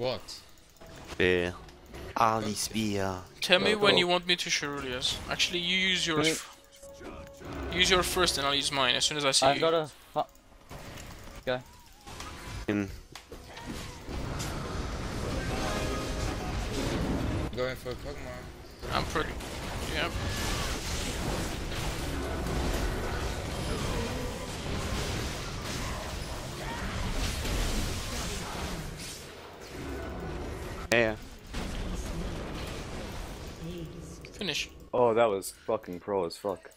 What? Spear. Ali spear. Tell me when you want me to shoot Julius. Actually, you use yours. Me- f- Use your first and I'll use mine as soon as I see you. I you. got a. hu- Okay. In Going for a Kog'Maw. I'm pretty. Yeah. Yeah. Finish. Oh, that was fucking pro as fuck.